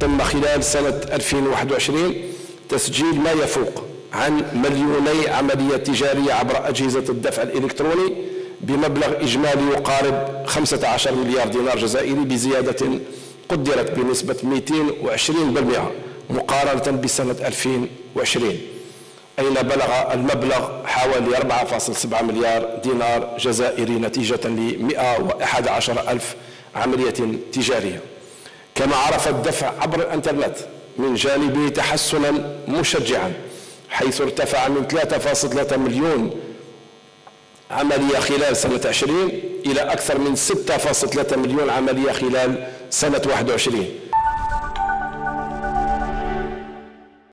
تم خلال سنة 2021 تسجيل ما يفوق عن مليوني عملية تجارية عبر أجهزة الدفع الإلكتروني بمبلغ إجمالي يقارب 15 مليار دينار جزائري بزيادة قدرت بنسبة 220% مقارنة بسنة 2020 أين بلغ المبلغ حوالي 4.7 مليار دينار جزائري نتيجة ل 111 ألف عملية تجارية؟ كما عرف الدفع عبر الانترنت من جانبه تحسنا مشجعا حيث ارتفع من 3.3 مليون عملية خلال سنة 20 إلى أكثر من 6.3 مليون عملية خلال سنة 21